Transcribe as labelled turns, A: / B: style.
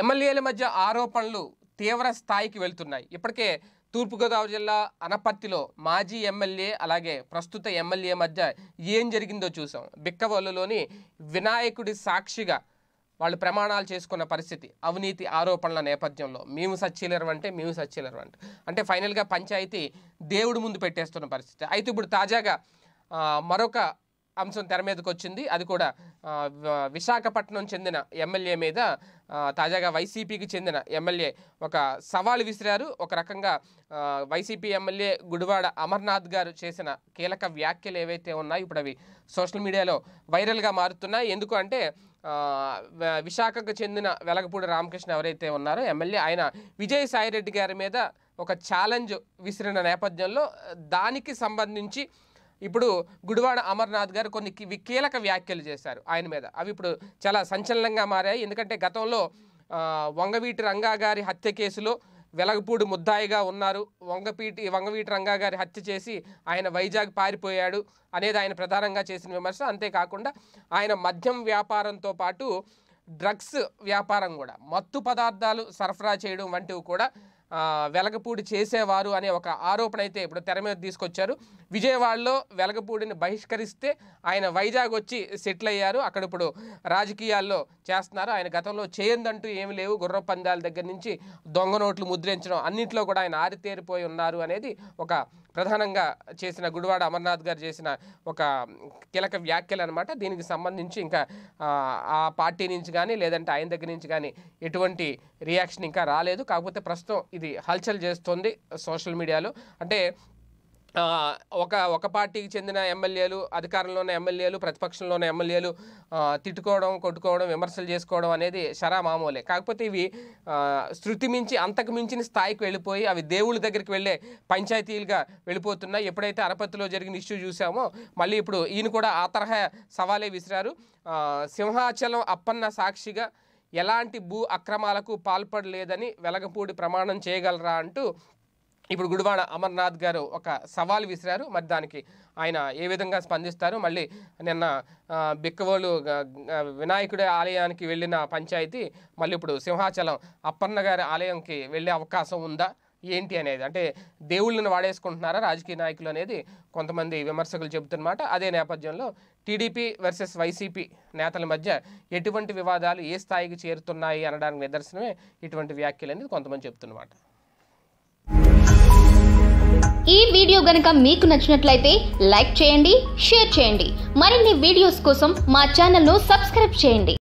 A: ఎమ్మెల్యేల మధ్య ఆరోపణలు తీవ్ర స్థాయికి వెళ్తున్నాయి. ఇప్పటికే తూర్పుగోదావరి జిల్లా అనపర్తిలో మాజీ ఎమ్మెల్యే అలాగే ప్రస్తుత ఎమ్మెల్యే మధ్య ఏం జరిగిందో చూసాం బిక్కవల్లులోని వినాయకుడి సాక్షిగా వాళ్ళు ప్రమాణాలు చేసుకున్న పరిస్థితి అవినీతి ఆరోపణల నేపథ్యంలో. మేము సచ్చీలరు అంటే మేము సచ్చీలరు అంటే. అంటే ఫైనల్గా పంచాయతీ దేవుడి ముందు పెట్టేస్తున్న పరిస్థితి. అయితే ఇప్పుడు తాజాగా మరొక అంశం తెర మీదకి వచ్చింది. అది కూడా విశాఖపట్నం చెందిన ఎమ్మెల్యే మీద తాజాగా వైసీపీకి చెందిన ఎమ్మెల్యే ఒక సవాలు విసిరారు. ఒక రకంగా వైసీపీ ఎమ్మెల్యే గుడివాడ అమర్నాథ్ గారు చేసిన కీలక వ్యాఖ్యలు ఏవైతే ఉన్నాయో ఇప్పుడు అవి సోషల్ మీడియాలో వైరల్గా మారుతున్నాయి. ఎందుకు అంటే విశాఖకు చెందిన వెలగపూడి రామకృష్ణ ఎవరైతే ఉన్నారో ఎమ్మెల్యే ఆయన విజయసాయిరెడ్డి గారి మీద ఒక ఛాలెంజ్ విసిరిన నేపథ్యంలో దానికి సంబంధించి ఇప్పుడు గుడివాడ అమర్నాథ్ గారు కొన్ని కీలక వ్యాఖ్యలు చేశారు ఆయన మీద. అవి ఇప్పుడు చాలా సంచలనంగా మారాయి. ఎందుకంటే గతంలో వంగవీటి రంగా గారి హత్య కేసులో వెలగపూడి ముద్దాయిగా ఉన్నారు. వంగపీటి వంగవీటి రంగా గారి హత్య చేసి ఆయన వైజాగ్ పారిపోయాడు అనేది ఆయన ప్రధానంగా చేసిన విమర్శ. అంతేకాకుండా ఆయన మద్యం వ్యాపారంతో పాటు డ్రగ్స్ వ్యాపారం కూడా మత్తు పదార్థాలు సరఫరా చేయడం వంటివి కూడా వెలగపూడి చేసేవారు అనే ఒక ఆరోపణ అయితే ఇప్పుడు తెర మీద తీసుకొచ్చారు. విజయవాడలో వెలగపూడిని బహిష్కరిస్తే ఆయన వైజాగ్ వచ్చి సెటిల్ అయ్యారు. అక్కడ ఇప్పుడు రాజకీయాల్లో చేస్తున్నారు. ఆయన గతంలో చేయందంటూ ఏమి లేవు. గుర్ర పందాల దగ్గర నుంచి దొంగ నోట్లు ముద్రించడం అన్నింటిలో కూడా ఆయన ఆరితేరిపోయి ఉన్నారు అనేది ఒక ప్రధానంగా చేసిన గుడివాడ అమర్నాథ్ గారు చేసిన ఒక కీలక వ్యాఖ్యలు అనమాట దీనికి సంబంధించి ఇంకా ఆ, పార్టీ నుంచి కానీ లేదంటే ఆయన దగ్గర నుంచి కానీ ఎటువంటి రియాక్షన్ ఇంకా రాలేదు. కాకపోతే ప్రస్తుతం ఇది హల్చల్ చేస్తుంది సోషల్ మీడియాలో. అంటే ఒక ఒక పార్టీకి చెందిన ఎమ్మెల్యేలు అధికారంలో ఉన్న ఎమ్మెల్యేలు ప్రతిపక్షంలో ఉన్న ఎమ్మెల్యేలు తిట్టుకోవడం కొట్టుకోవడం విమర్శలు చేసుకోవడం అనేది షరా మామూలే కాకపోతే ఇవి శృతి మించి అంతకు మించిన స్థాయికి వెళ్ళిపోయి అవి దేవుళ్ళ దగ్గరికి వెళ్ళే పంచాయతీలుగా వెళ్ళిపోతున్నాయి. ఎప్పుడైతే అనపత్తిలో జరిగిన ఇష్యూ చూసామో మళ్ళీ ఇప్పుడు ఈయన కూడా ఆ తరహా సవాలే విసిరారు. సింహాచలం అప్పన్న సాక్షిగా ఎలాంటి భూ అక్రమాలకు పాల్పడలేదని వెలగపూడి ప్రమాణం చేయగలరా అంటూ ఇప్పుడు గుడివాడ అమర్నాథ్ గారు ఒక సవాల్ విసిరారు. మరి దానికి ఆయన ఏ విధంగా స్పందిస్తారు? మళ్ళీ నిన్న బిక్కవోలు వినాయకుడి ఆలయానికి వెళ్ళిన పంచాయతీ మళ్ళీ ఇప్పుడు సింహాచలం అప్పన్న గారి ఆలయంకి వెళ్ళే అవకాశం ఉందా? ఏంటి అనేది? అంటే దేవుళ్ళని వాడేసుకుంటున్నారా? రాజకీయ నాయకులు అనేది కొంతమంది విమర్శకులు చెబుతున్నమాట. అదే నేపథ్యంలో టీడీపీ వర్సెస్ వైసీపీ నేతల మధ్య ఎటువంటి వివాదాలు ఏ స్థాయికి చేరుతున్నాయి అనడానికి నిదర్శనమే ఇటువంటి వ్యాఖ్యలు అనేది కొంతమంది చెబుతున్నమాట.
B: ఈ వీడియో గనుక మీకు నచ్చినట్లయితే లైక్ చేయండి షేర్ చేయండి. మరిన్ని వీడియోస్ కోసం మా ఛానల్ను సబ్స్క్రైబ్ చేయండి.